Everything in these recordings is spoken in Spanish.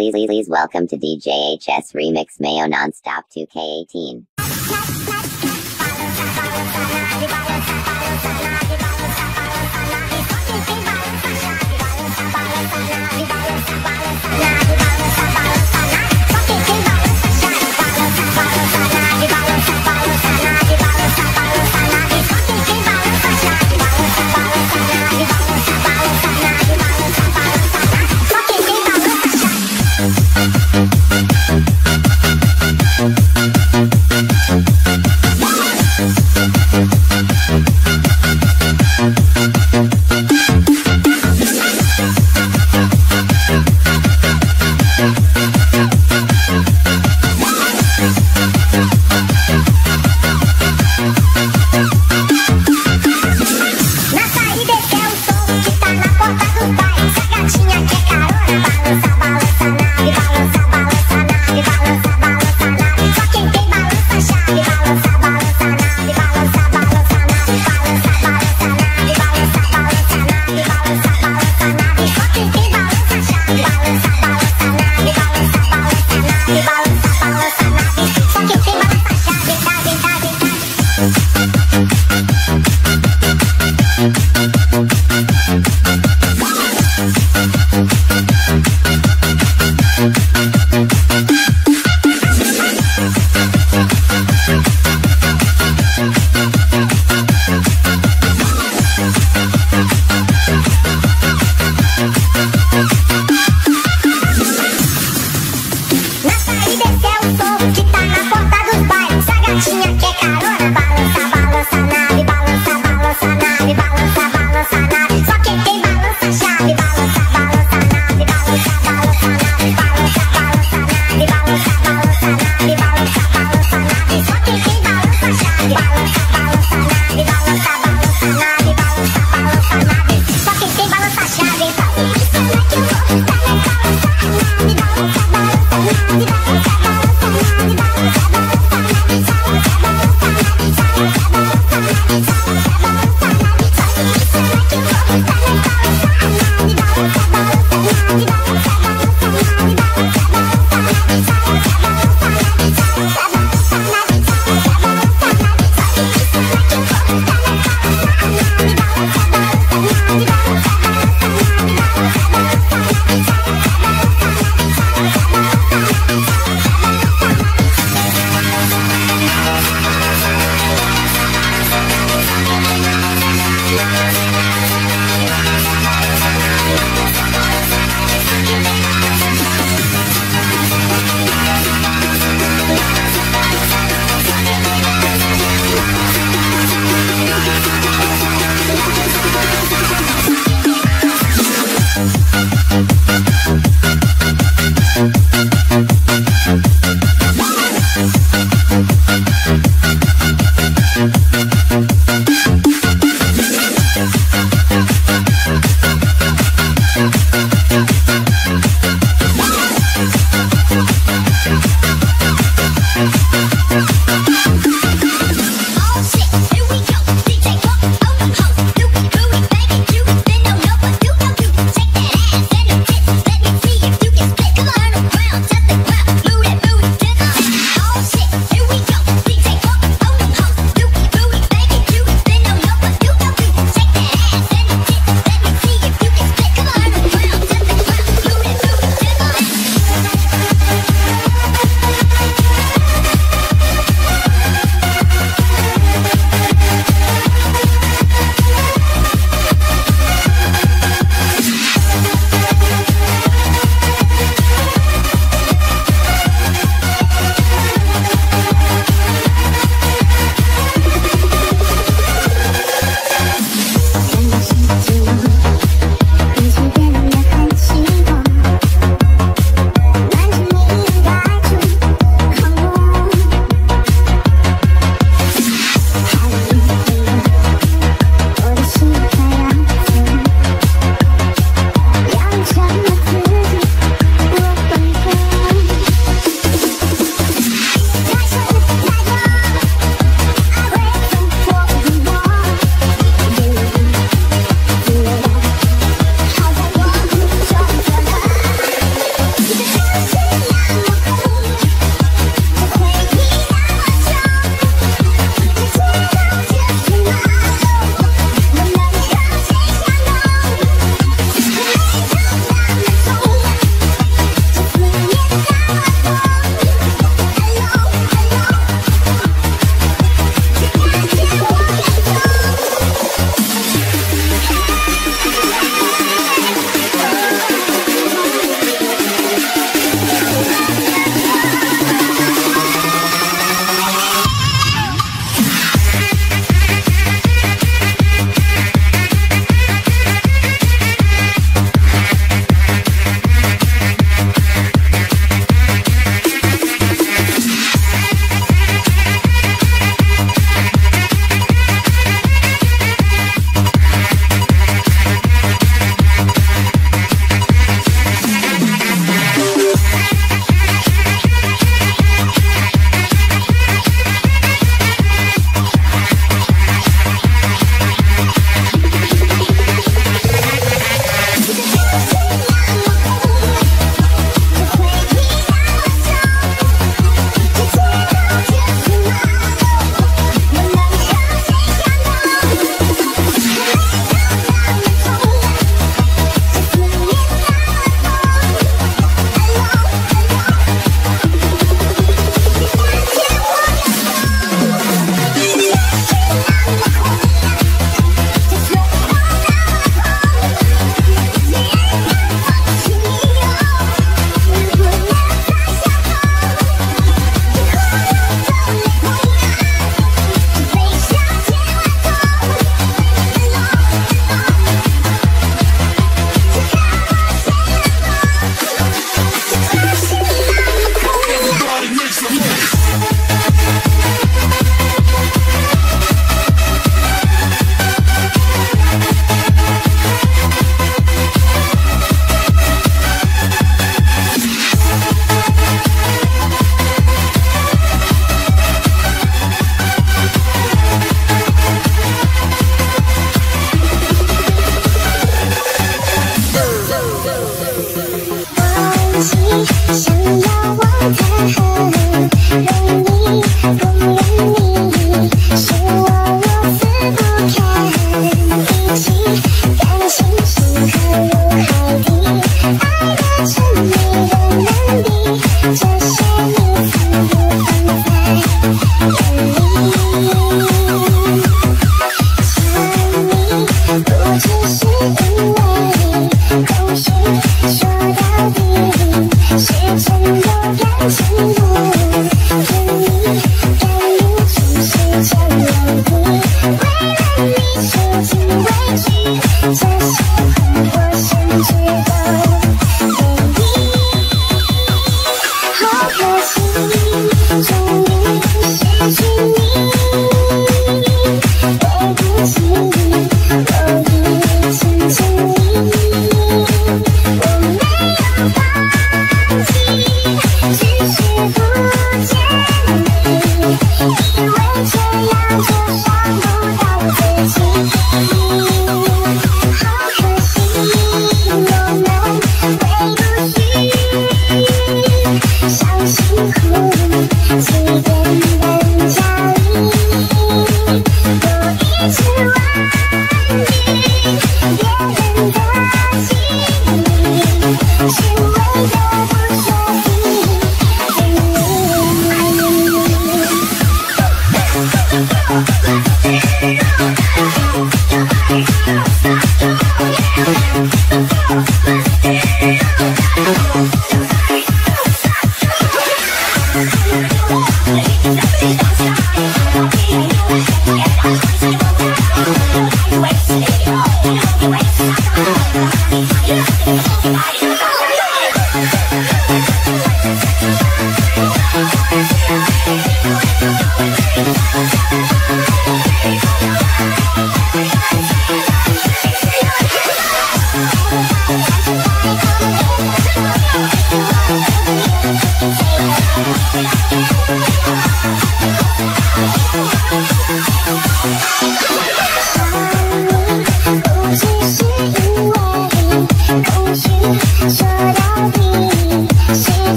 Please, please, please welcome to DJHS Remix Mayo Nonstop 2K18.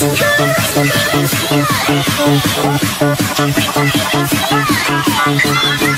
有的苦坚持一口以不为我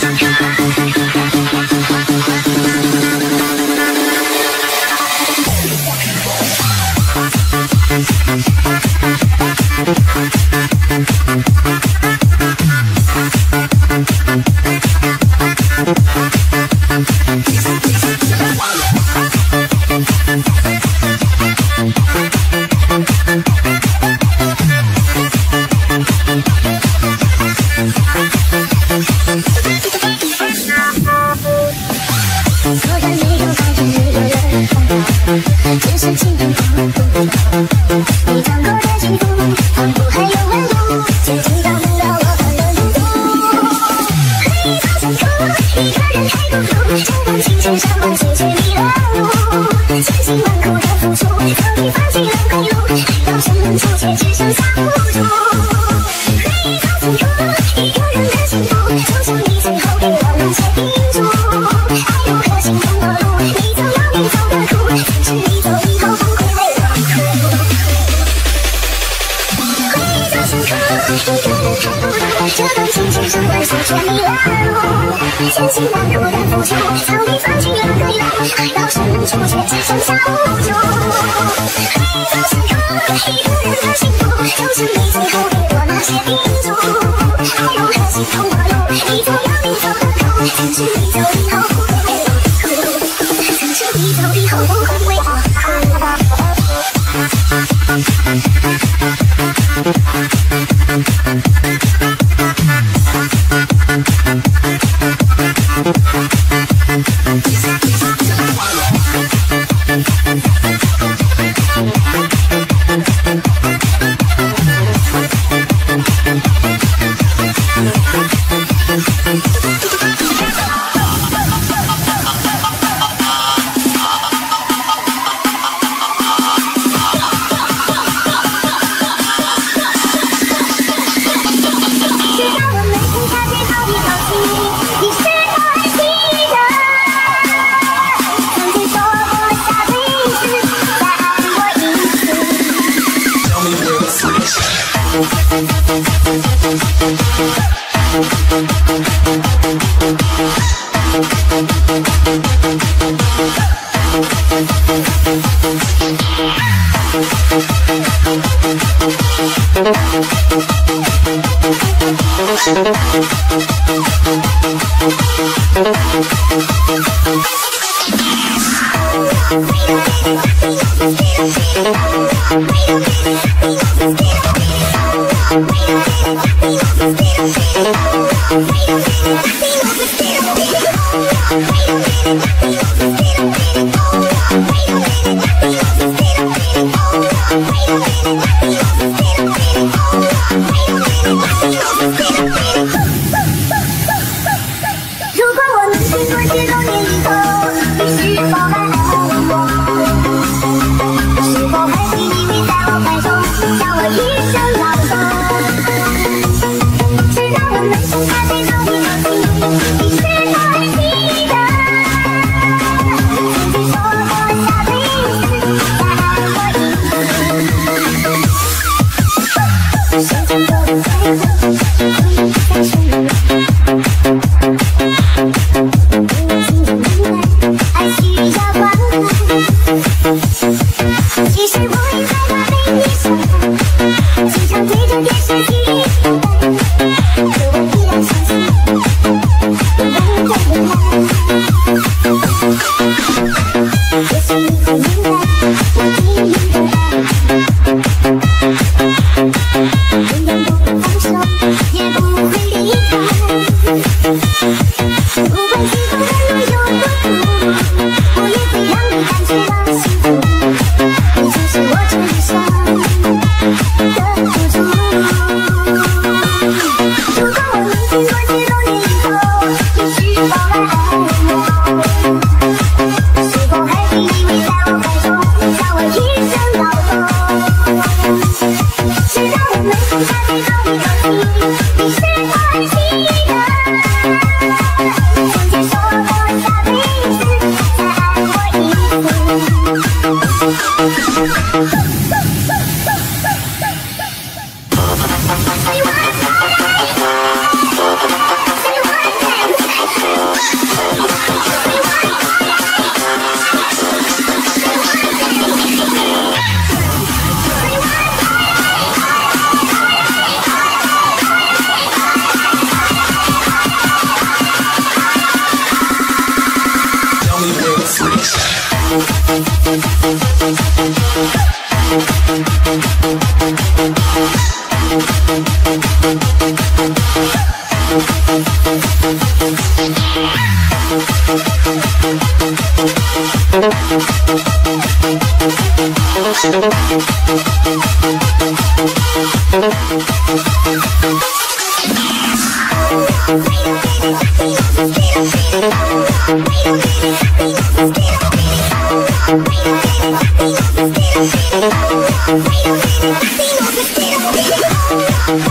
Let's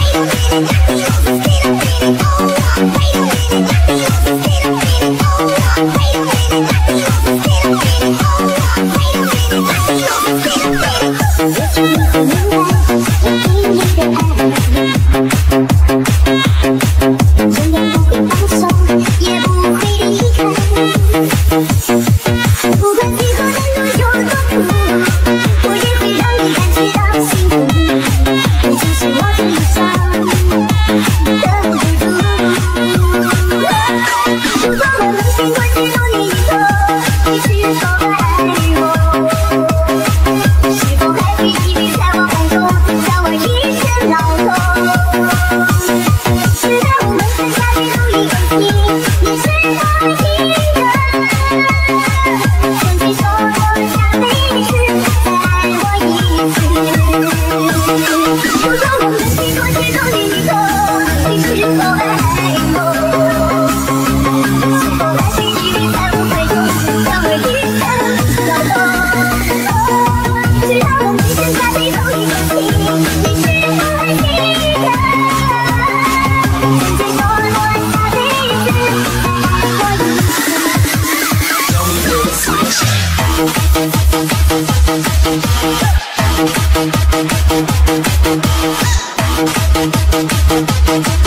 go.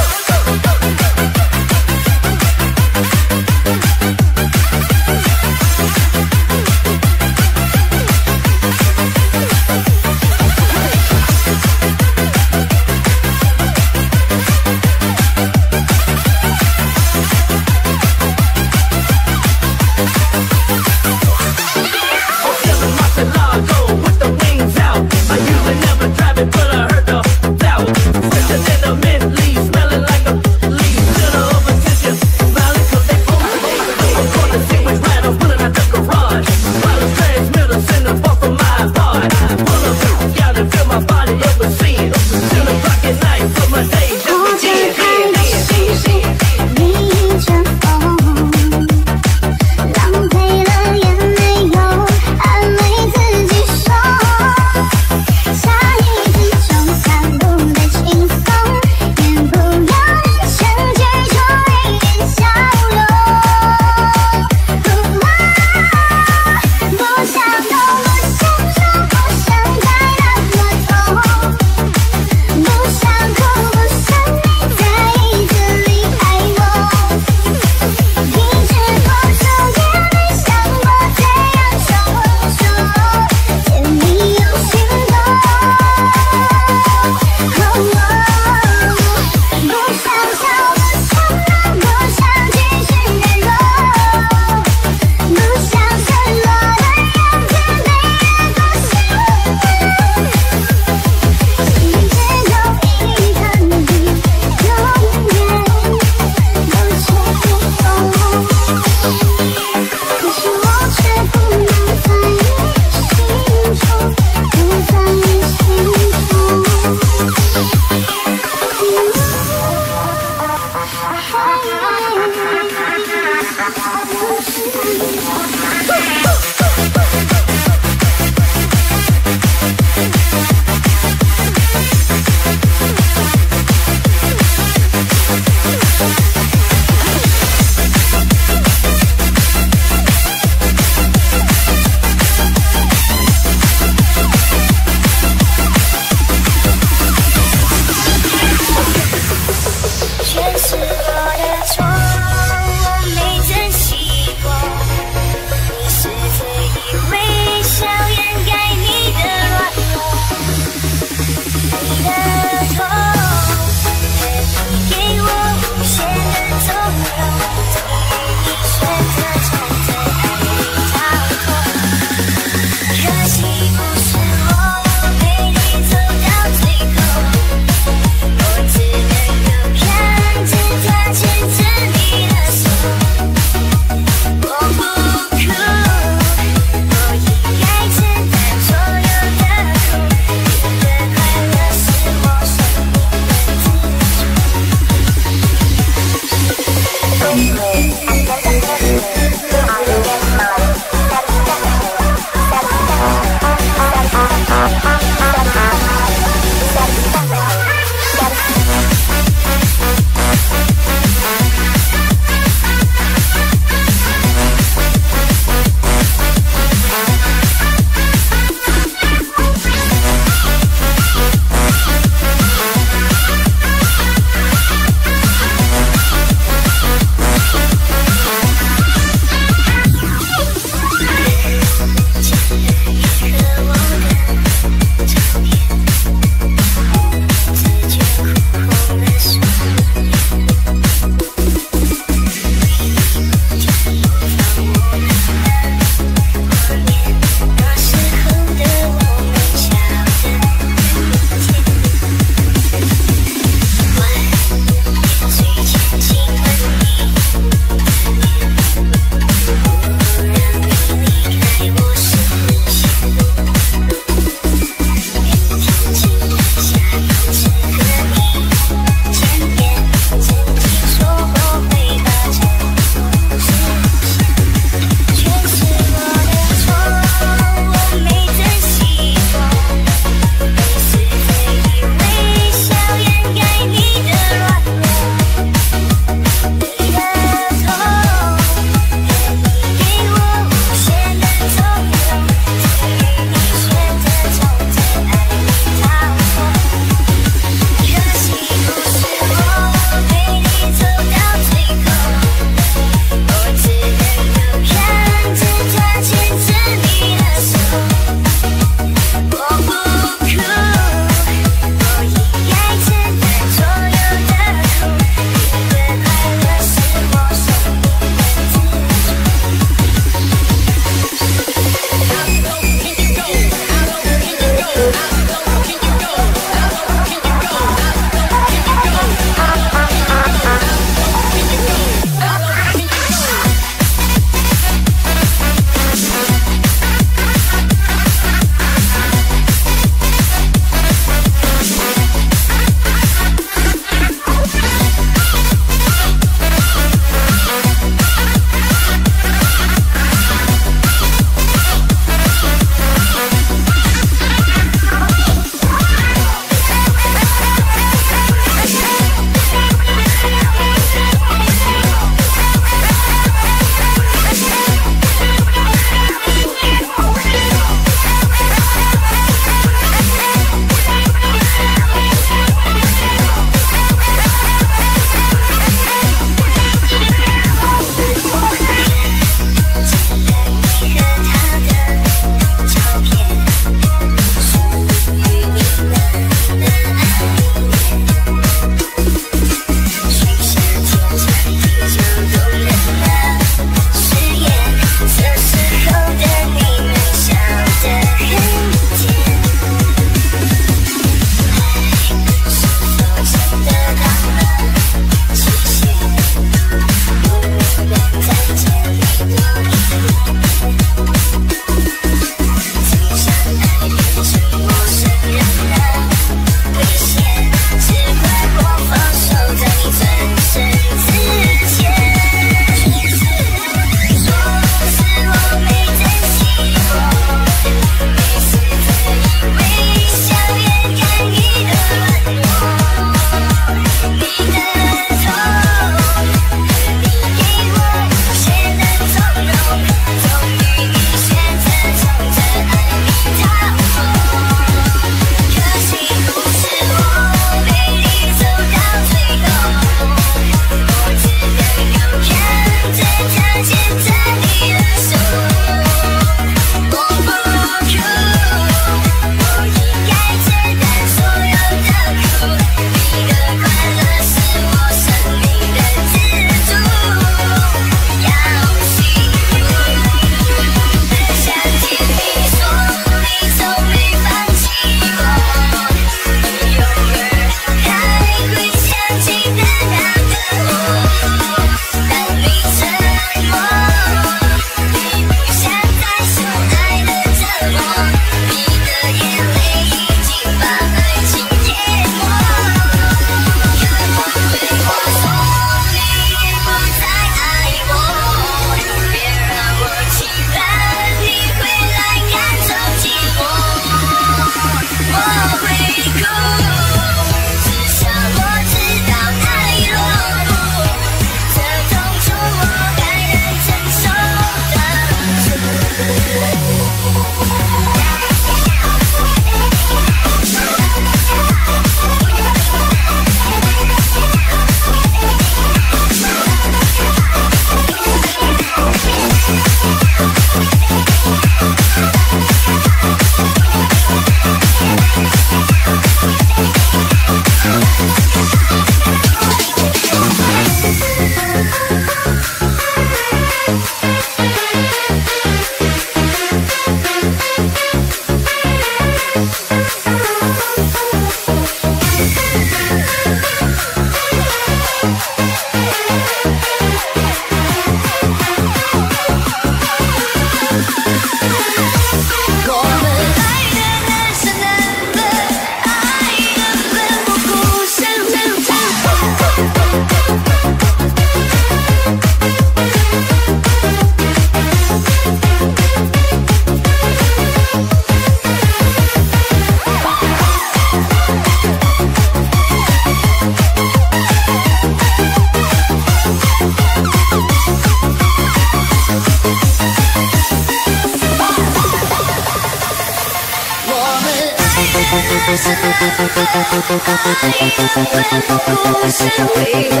爱人不是女人，不是陌生人，恋人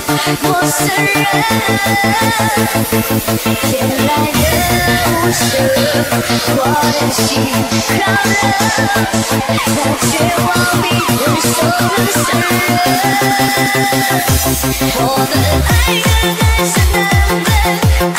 不是我心上人，感觉我比你受伤。我的爱人，单身的。